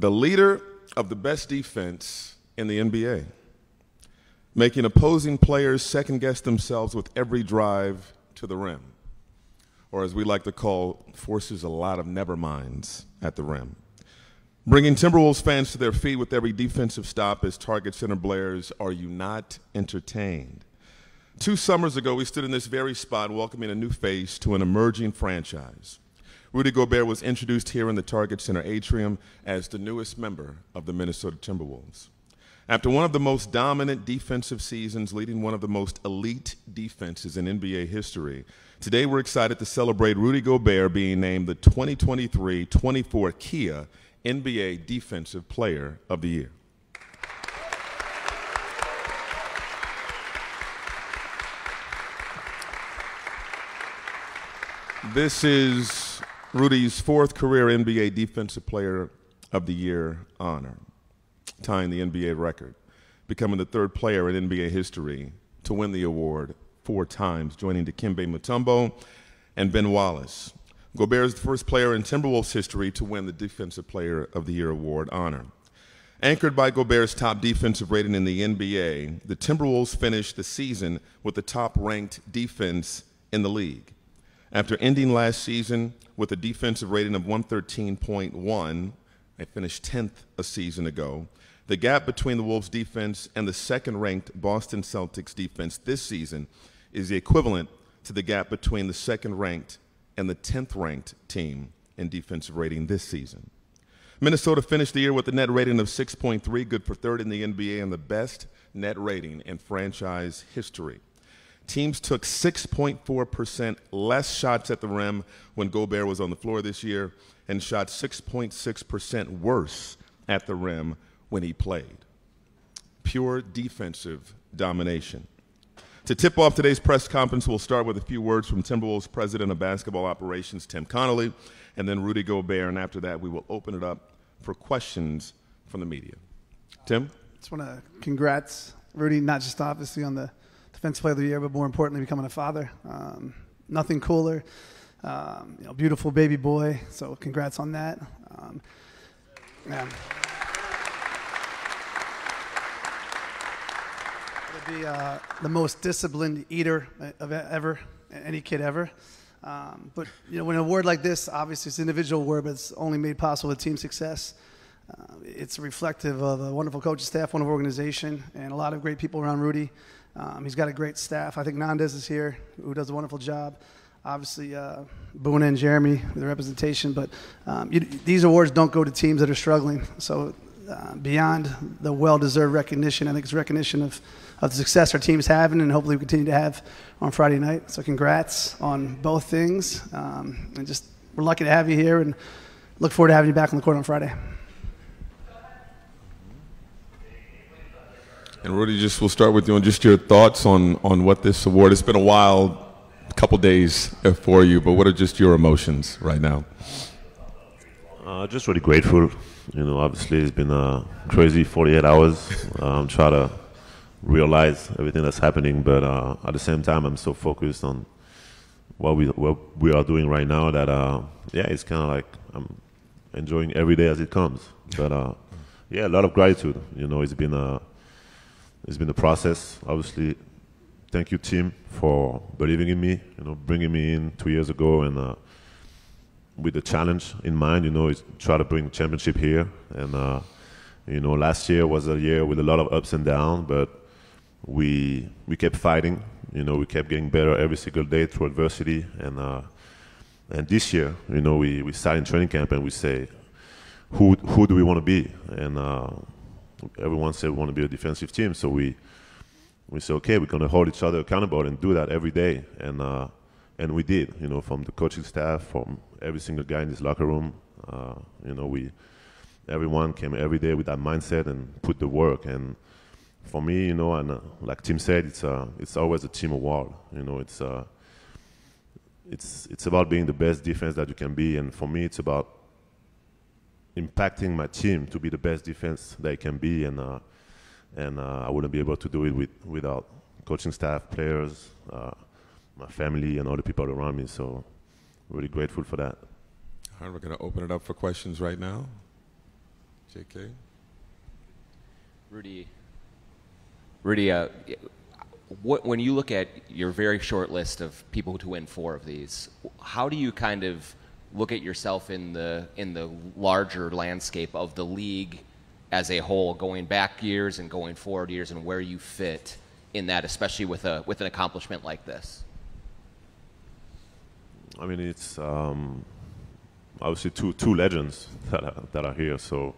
the leader of the best defense in the NBA, making opposing players second guess themselves with every drive to the rim, or as we like to call, forces a lot of never minds at the rim. Bringing Timberwolves fans to their feet with every defensive stop as Target Center blares, are you not entertained? Two summers ago, we stood in this very spot welcoming a new face to an emerging franchise. Rudy Gobert was introduced here in the Target Center atrium as the newest member of the Minnesota Timberwolves. After one of the most dominant defensive seasons, leading one of the most elite defenses in NBA history, today we're excited to celebrate Rudy Gobert being named the 2023 24 Kia NBA Defensive Player of the Year. This is Rudy's fourth career NBA Defensive Player of the Year honor, tying the NBA record, becoming the third player in NBA history to win the award four times, joining Dikembe Mutombo and Ben Wallace. Gobert is the first player in Timberwolves history to win the Defensive Player of the Year award honor. Anchored by Gobert's top defensive rating in the NBA, the Timberwolves finished the season with the top ranked defense in the league. After ending last season with a defensive rating of 113.1, they finished 10th a season ago. The gap between the Wolves' defense and the second ranked Boston Celtics defense this season is the equivalent to the gap between the second ranked and the 10th ranked team in defensive rating this season. Minnesota finished the year with a net rating of 6.3, good for third in the NBA and the best net rating in franchise history. Teams took 6.4% less shots at the rim when Gobert was on the floor this year and shot 6.6% worse at the rim when he played. Pure defensive domination. To tip off today's press conference, we'll start with a few words from Timberwolves President of Basketball Operations, Tim Connelly, and then Rudy Gobert. And after that, we will open it up for questions from the media. Tim? Just want to congrats, Rudy, not just obviously on the defensive player of the year, but more importantly, becoming a father. Um, nothing cooler. Um, you know, beautiful baby boy. So congrats on that. Um, yeah. To be uh, the most disciplined eater of ever, any kid ever. Um, but you know, when an award like this, obviously it's an individual award, but it's only made possible with team success. Uh, it's reflective of a wonderful coaching staff, wonderful organization, and a lot of great people around Rudy. Um, he's got a great staff. I think Nandez is here, who does a wonderful job. Obviously, uh, Bouna and Jeremy the representation. But um, you, these awards don't go to teams that are struggling. So uh, beyond the well-deserved recognition, I think it's recognition of, of the success our team's having, and hopefully we continue to have on Friday night. So congrats on both things, um, and just we're lucky to have you here, and look forward to having you back on the court on Friday. And Rudy, just we'll start with you on just your thoughts on on what this award. It's been a while, a couple days for you, but what are just your emotions right now? Uh, just really grateful. You know, obviously it's been a crazy 48 hours. I'm trying to realize everything that's happening, but uh, at the same time, I'm so focused on what we what we are doing right now that uh, yeah, it's kind of like I'm enjoying every day as it comes. But uh, yeah, a lot of gratitude. You know, it's been a it's been a process. Obviously, thank you, team, for believing in me. You know, bringing me in two years ago, and uh, with the challenge in mind. You know, is try to bring championship here. And uh, you know, last year was a year with a lot of ups and downs, but we we kept fighting. You know, we kept getting better every single day through adversity. And uh, and this year, you know, we we start in training camp and we say, who who do we want to be? And uh, everyone said we want to be a defensive team, so we we said okay, we're gonna hold each other accountable and do that every day, and uh, and we did. You know, from the coaching staff, from every single guy in this locker room, uh, you know, we everyone came every day with that mindset and put the work. And for me, you know, and uh, like Tim said, it's uh, it's always a team award. You know, it's uh, it's it's about being the best defense that you can be, and for me, it's about impacting my team to be the best defense they can be, and uh, and uh, I wouldn't be able to do it with, without coaching staff, players, uh, my family, and all the people around me. So, really grateful for that. All right, we're going to open it up for questions right now. JK. Rudy, Rudy, uh, what, when you look at your very short list of people to win four of these, how do you kind of look at yourself in the in the larger landscape of the league as a whole, going back years and going forward years, and where you fit in that, especially with a with an accomplishment like this? I mean, it's um, obviously two two legends that are, that are here. So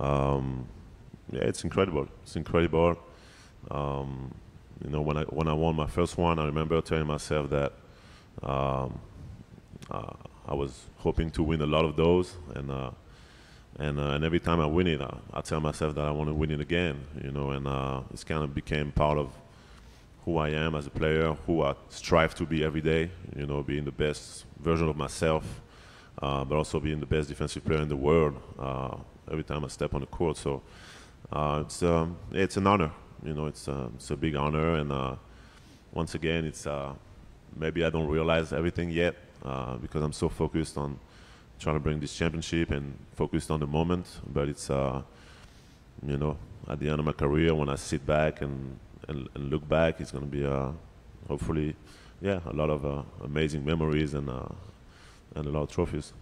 um, yeah, it's incredible. It's incredible. Um, you know, when I when I won my first one, I remember telling myself that um, uh, I was hoping to win a lot of those, and uh, and uh, and every time I win it, I, I, tell myself that I want to win it again. You know, and uh, it's kind of became part of who I am as a player, who I strive to be every day. You know, being the best version of myself, uh, but also being the best defensive player in the world uh, every time I step on the court. So uh, it's um, it's an honor. You know, it's uh, it's a big honor, and uh, once again, it's maybe I don't realize everything yet because I'm so focused on trying to bring this championship and focused on the moment. But it's you know, at the end of my career, when I sit back and and, and look back, it's going to be uh, hopefully, yeah, a lot of uh, amazing memories and uh, and a lot of trophies.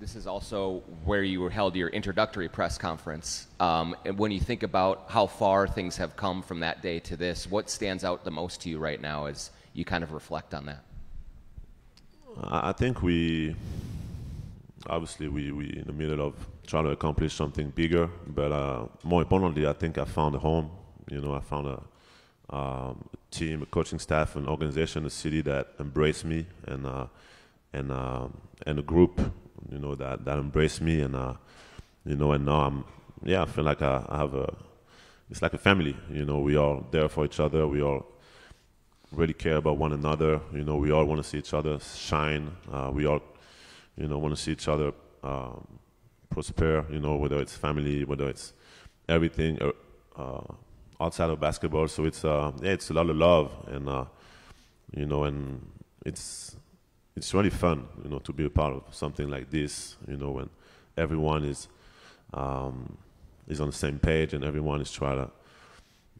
This is also where you held your introductory press conference. Um, and when you think about how far things have come from that day to this, what stands out the most to you right now as you kind of reflect on that? I think we, obviously, we we in the middle of trying to accomplish something bigger, but uh, more importantly, I think I found a home. You know, I found a um, a team, a coaching staff, an organization, a city that embraced me, and uh, and uh, and a group, you know, that that embraced me, and uh, you know, and now I'm, yeah, I feel like I, I have a, it's like a family, you know, we all there for each other, we all really care about one another, you know, we all want to see each other shine, uh, we all, you know, want to see each other um, prosper, you know, whether it's family, whether it's everything. Uh, outside of basketball. So it's uh, yeah, it's a lot of love, and uh, you know, and it's it's really fun, you know, to be a part of something like this. You know, when everyone is um, is on the same page and everyone is trying to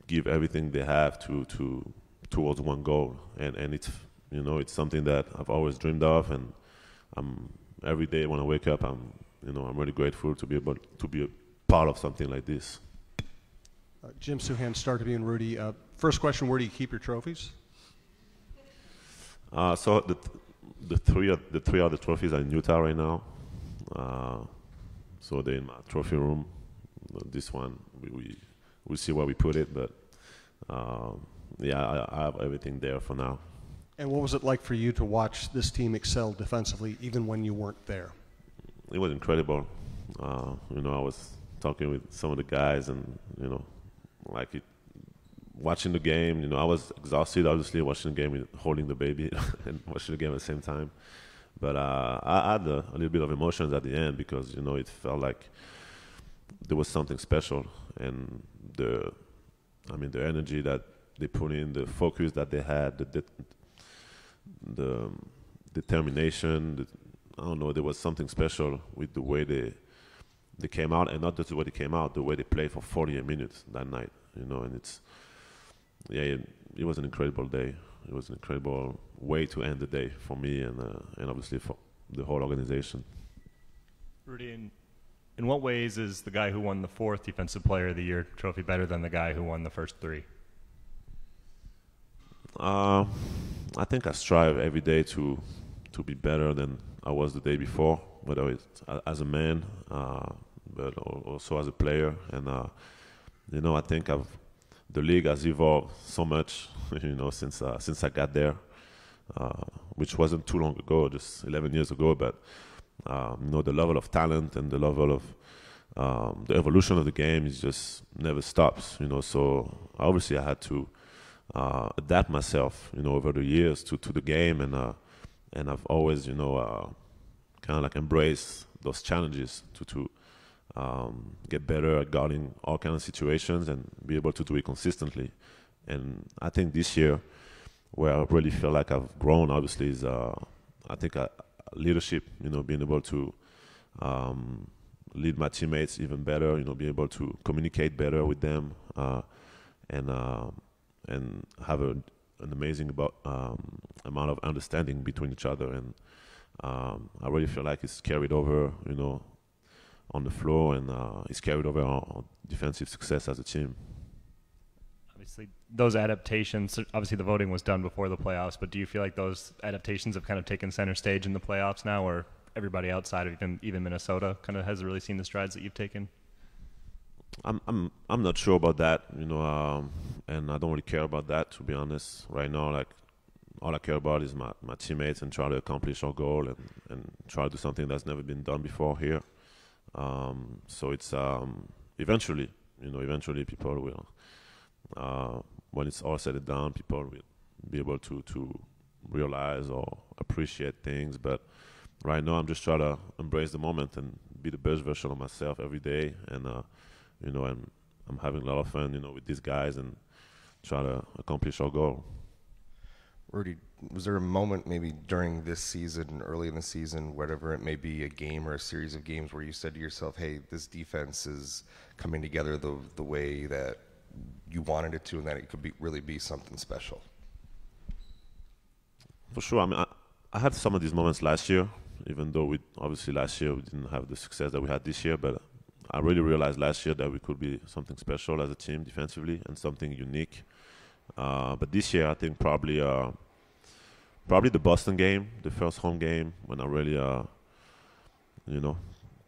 give everything they have to to towards one goal, and and it's you know it's something that I've always dreamed of, and I'm every day when I wake up, I'm you know I'm really grateful to be able to be a part of something like this. Uh, Jim Souhan, Star Tribune Rudy. Uh, first question: Where do you keep your trophies? Uh, so the the three the three other trophies are in Utah right now. Uh, so they're in my trophy room. This one we we we'll see where we put it, but um, yeah, I, I have everything there for now. And what was it like for you to watch this team excel defensively, even when you weren't there? It was incredible. Uh, you know, I was talking with some of the guys, and you know, like it, watching the game, you know, I was exhausted, obviously, watching the game, holding the baby and watching the game at the same time. But uh, I had a, a, little bit of emotions at the end because, you know, it felt like there was something special. And the, I mean, the energy that they put in, the focus that they had, the, the, the determination, the, I don't know, there was something special with the way they they came out, and not just the way they came out, the way they played for 48 minutes that night, you know, and it's, yeah, it, it was an incredible day. It was an incredible way to end the day for me and, uh, and obviously for the whole organization. Rudy, in what ways is the guy who won the fourth Defensive Player of the Year trophy better than the guy who won the first three? Uh, I think I strive every day to to be better than I was the day before, whether it's as a man, uh, but also as a player. And uh, you know, I think I've the league has evolved so much, you know, since uh, since I got there, uh, which wasn't too long ago, just 11 years ago. But um, you know, the level of talent and the level of um, the evolution of the game is just never stops. You know, so obviously I had to uh, adapt myself, you know, over the years to to the game, and uh, and I've always, you know, uh, kind of like embraced those challenges to to um, get better at guarding all kinds of situations and be able to do it consistently. And I think this year, where I really feel like I've grown, obviously, is uh, I think uh, leadership. You know, being able to um, lead my teammates even better. You know, be able to communicate better with them, uh, and uh, and have a, an amazing about, um, amount of understanding between each other. And um, I really feel like it's carried over. You know, on the floor, and uh, it's carried over our defensive success as a team. Obviously, those adaptations. Obviously, the voting was done before the playoffs, but do you feel like those adaptations have kind of taken center stage in the playoffs now, or everybody outside of even even Minnesota kind of has really seen the strides that you've taken? I'm I'm I'm not sure about that, you know, um, and I don't really care about that to be honest. Right now, like all I care about is my, my teammates and try to accomplish our goal and, and try to do something that's never been done before here. Um, so it's um, eventually, you know, eventually people will, uh, when it's all and done, people will be able to to realize or appreciate things. But right now, I'm just trying to embrace the moment and be the best version of myself every day. And uh, you know, I'm I'm having a lot of fun, you know, with these guys and try to accomplish our goal. Rudy, was there a moment maybe during this season, early in the season, whatever it may be, a game or a series of games where you said to yourself, "Hey, this defense is coming together the the way that you wanted it to, and that it could be really be something special"? For sure. I mean, I, I had some of these moments last year, even though we obviously last year we didn't have the success that we had this year. But I really realized last year that we could be something special as a team defensively and something unique. Uh, but this year, I think probably uh, probably the Boston game, the first home game, when I really, uh, you know,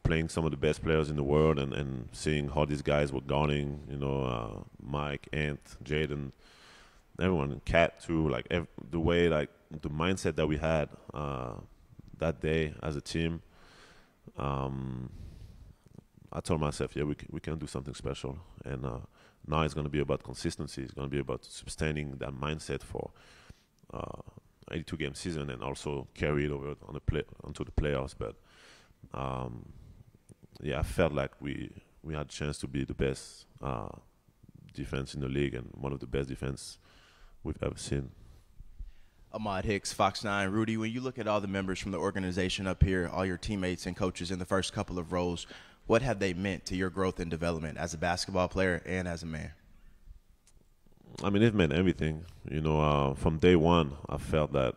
playing some of the best players in the world and, and seeing how these guys were guarding, you know, uh, Mike, Ant, Jaden, everyone, KAT too, like ev- the way, like the mindset that we had uh, that day as a team. Um, I told myself, yeah, we can, we can do something special, and uh, now it's going to be about consistency. It's going to be about sustaining that mindset for uh, 82 game season and also carry it over on the play onto the playoffs. But um, yeah, I felt like we we had a chance to be the best uh, defense in the league and one of the best defense we've ever seen. Ahmad Hicks, Fox 9. Rudy, when you look at all the members from the organization up here, all your teammates and coaches in the first couple of rows, what have they meant to your growth and development as a basketball player and as a man? I mean, it meant everything. You know, uh, from day one, I felt that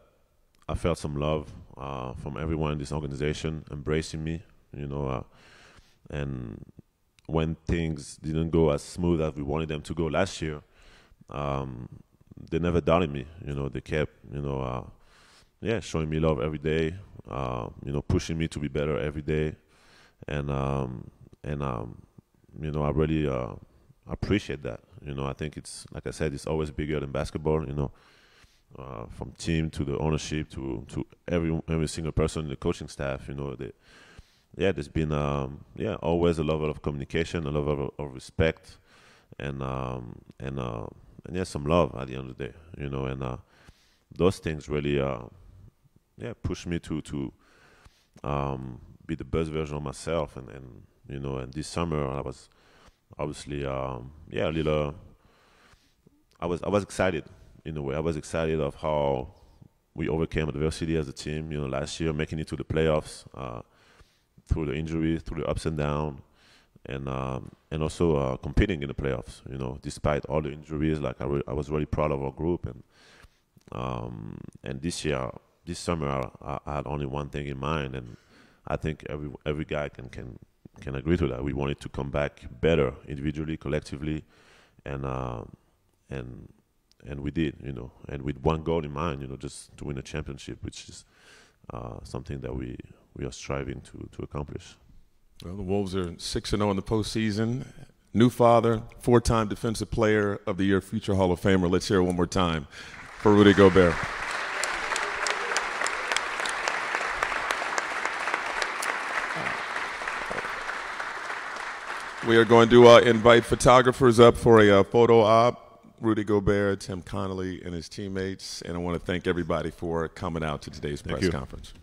I felt some love uh, from everyone in this organization embracing me. You know, uh, and when things didn't go as smooth as we wanted them to go last year, um, they never doubted me. You know, they kept, you know, uh, yeah, showing me love every day. Uh, you know, pushing me to be better every day, and um, and um, you know, I really uh, appreciate that. You know, I think it's like I said, it's always bigger than basketball. You know, uh, from team to the ownership to to every every single person in the coaching staff. You know, they, yeah, there's been um, yeah always a level of communication, a level of, of respect, and um, and uh, and yeah, some love at the end of the day. You know, and uh, those things really uh, yeah push me to to um, be the best version of myself. And, and you know, and this summer I was obviously um, yeah a little. I was I was excited in a way. I was excited of how we overcame adversity as a team. You know, last year making it to the playoffs uh, through the injuries, through the ups and downs, and um, and also uh, competing in the playoffs. You know, despite all the injuries, like I, re- I was really proud of our group, and um, and this year, this summer, I, I, had only one thing in mind, and I think every every guy can can can agree to that. We wanted to come back better individually, collectively, and uh, and and we did, you know, and with one goal in mind, you know, just to win a championship, which is uh, something that we we are striving to to accomplish. Well, the Wolves are six and zero in the postseason. New father, four-time Defensive Player of the Year, future Hall of Famer. Let's hear it one more time for Rudy Gobert. We are going to uh, invite photographers up for a uh, photo op. Rudy Gobert, Tim Connelly, and his teammates. And I want to thank everybody for coming out to today's Thank press you. conference.